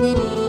Thank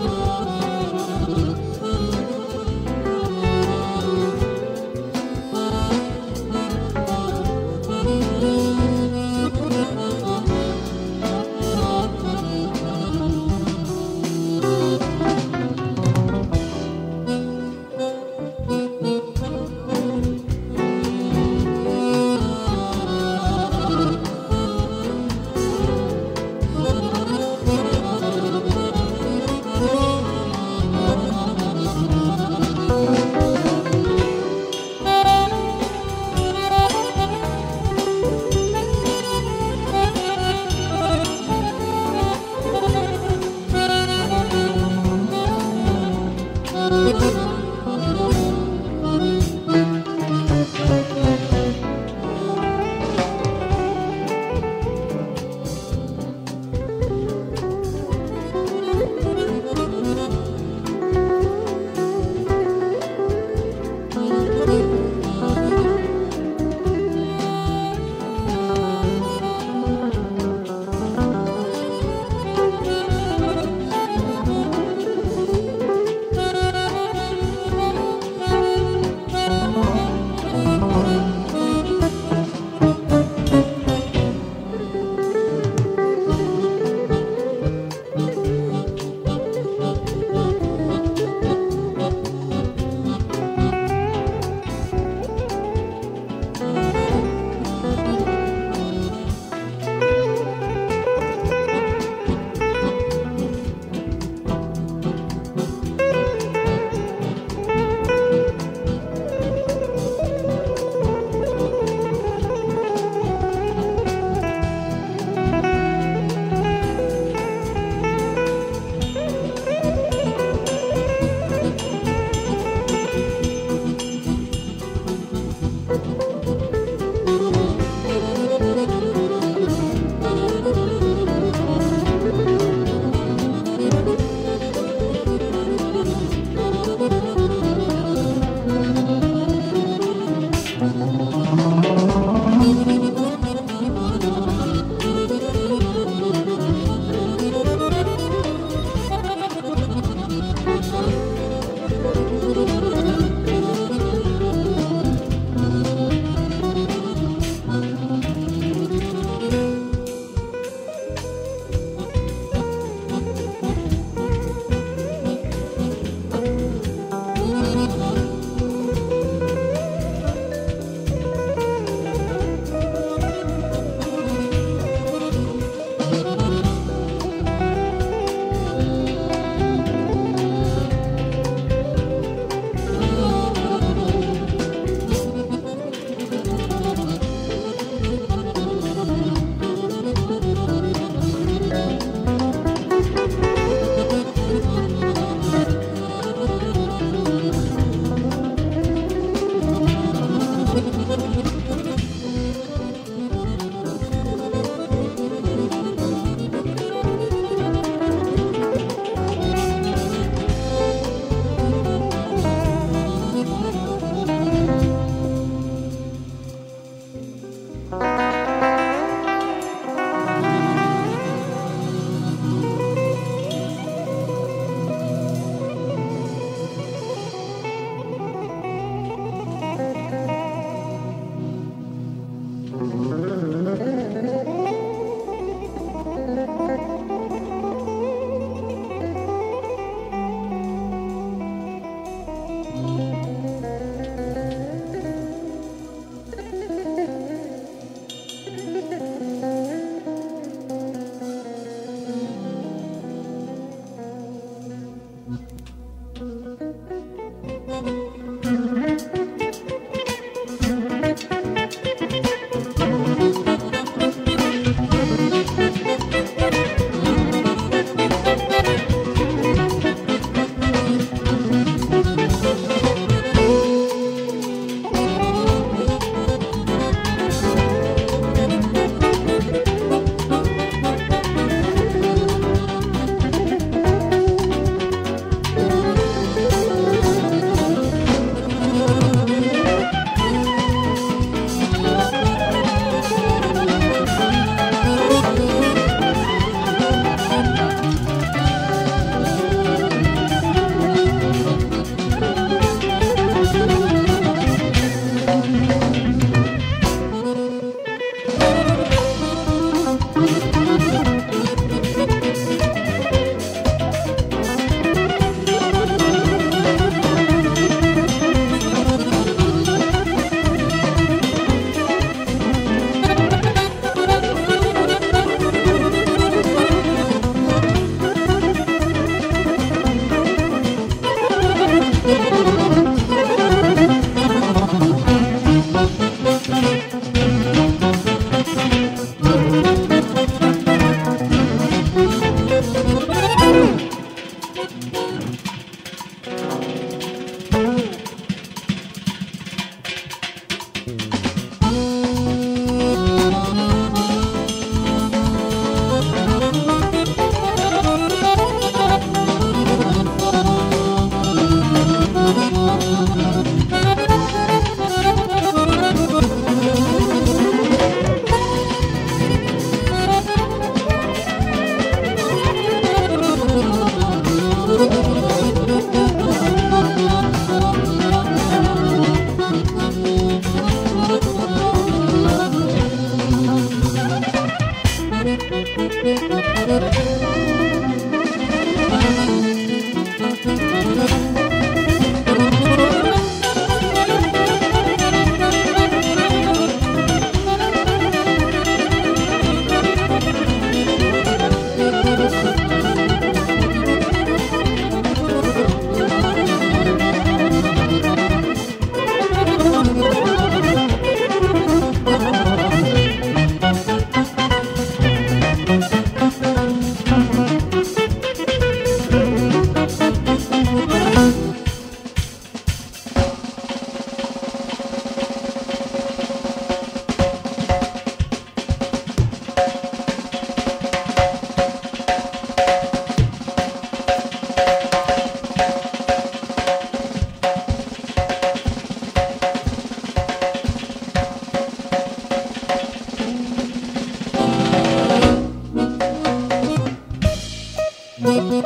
Thank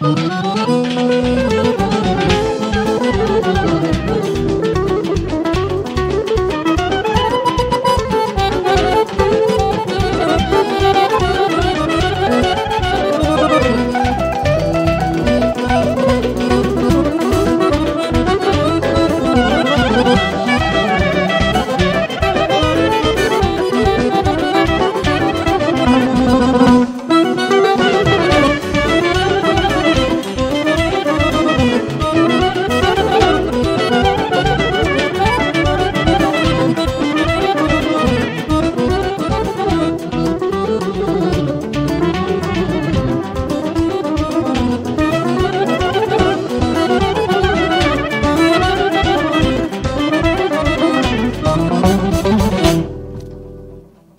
Música